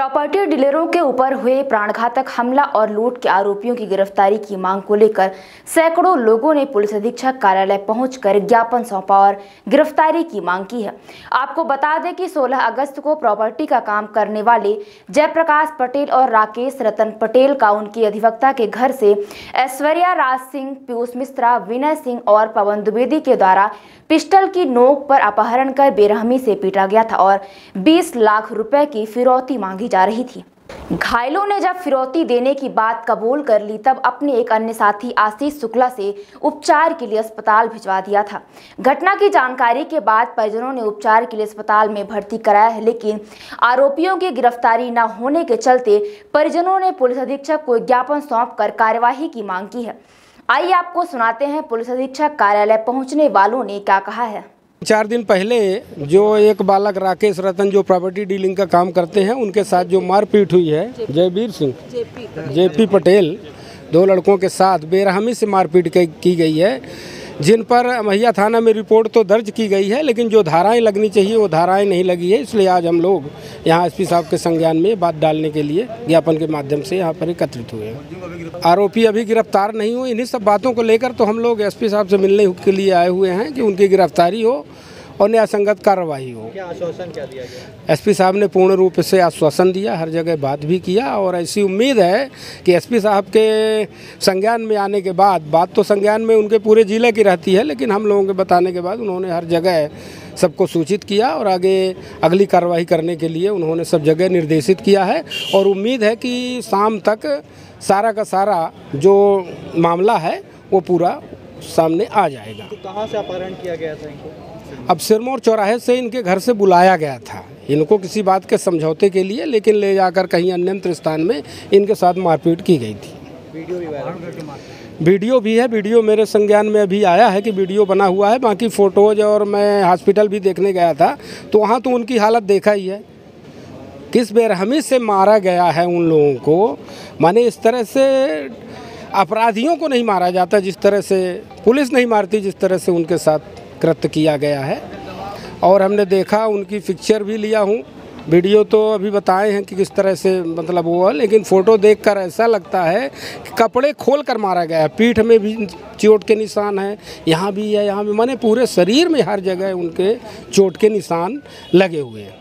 Property डीलरों के ऊपर हुए प्राणघातक हमला और लूट के आरोपियों की गिरफ्तारी की मांग को लेकर सैकड़ों लोगों ने पुलिस अधीक्षक कार्यालय पहुंचकर ज्ञापन सौंपा और गिरफ्तारी की मांग की है। आपको बता दें कि 16 अगस्त को प्रॉपर्टी का काम करने वाले जयप्रकाश पटेल और राकेश रतन पटेल का उनके अधिवक्ता के घर से ऐश्वर्या राज सिंह, पीयूष मिश्रा, विनय सिंह और पवन द्विवेदी के द्वारा पिस्टल की नोक पर अपहरण कर बेरहमी से पीटा गया था और 20 लाख रुपए की फिरौती मांगी जा रही थी। घायलों ने जब फिरौती देने की बात कबूल कर ली, तब अपने एक अन्य साथी आशीष शुक्ला से उपचार के लिए अस्पताल भिजवा दिया था। घटना की जानकारी के बाद परिजनों ने उपचार के लिए अस्पताल में भर्ती कराया है, लेकिन आरोपियों की गिरफ्तारी न होने के चलते परिजनों ने पुलिस अधीक्षक को ज्ञापन सौंप कर कार्यवाही की मांग की है। आइए आपको सुनाते हैं पुलिस अधीक्षक कार्यालय पहुँचने वालों ने क्या कहा है। चार दिन पहले जो एक बालक राकेश रतन जो प्रॉपर्टी डीलिंग का काम करते हैं उनके साथ जो मारपीट हुई है जयवीर सिंह जेपी। पटेल दो लड़कों के साथ बेरहमी से मारपीट की गई है। जिन पर महिया थाना में रिपोर्ट तो दर्ज की गई है, लेकिन जो धाराएँ लगनी चाहिए वो धाराएँ नहीं लगी है, इसलिए आज हम लोग यहाँ एसपी साहब के संज्ञान में बात डालने के लिए ज्ञापन के माध्यम से यहाँ पर एकत्रित हुए हैं। आरोपी अभी गिरफ़्तार नहीं हुए, इन्हीं सब बातों को लेकर तो हम लोग एसपी साहब से मिलने के लिए आए हुए हैं कि उनकी गिरफ्तारी हो और न्यायसंगत कार्रवाई हो। क्या आश्वासन क्या दिया गया? एसपी साहब ने पूर्ण रूप से आश्वासन दिया हर जगह बात भी किया और ऐसी उम्मीद है कि एसपी साहब के संज्ञान में आने के बाद बात तो संज्ञान में उनके पूरे ज़िले की रहती है लेकिन हम लोगों के बताने के बाद उन्होंने हर जगह सबको सूचित किया और आगे अगली कार्रवाई करने के लिए उन्होंने सब जगह निर्देशित किया है और उम्मीद है कि शाम तक सारा का सारा जो मामला है वो पूरा सामने आ जाएगा। तो कहाँ से अपहरण किया गया था इनको? अब सिरमौर चौराहे से इनके घर से बुलाया गया था। इनको किसी बात के समझौते के लिए लेकिन ले जाकर कहीं अन्यंत्र स्थान में इनके साथ मारपीट की गई थी। वीडियो भी वीडियो भी है वीडियो मेरे संज्ञान में अभी आया है कि वीडियो बना हुआ है बाकी फ़ोटोज और मैं हॉस्पिटल भी देखने गया था तो वहाँ तो उनकी हालत देखा ही है। किस बेरहमी से मारा गया है उन लोगों को? माने इस तरह से अपराधियों को नहीं मारा जाता जिस तरह से पुलिस नहीं मारती जिस तरह से उनके साथ कृत्य किया गया है। और हमने देखा, उनकी पिक्चर भी लिया हूँ। वीडियो तो अभी बताए हैं कि किस तरह से मतलब वो है लेकिन फ़ोटो देखकर ऐसा लगता है कि कपड़े खोल कर मारा गया है। पीठ में भी चोट के निशान हैं, यहाँ भी है, यहाँ भी। माने पूरे शरीर में हर जगह उनके चोट के निशान लगे हुए हैं।